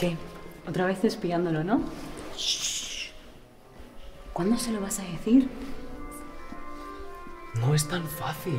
¿Qué? Otra vez espiándolo, ¿no? Shh. ¿Cuándo se lo vas a decir? No es tan fácil.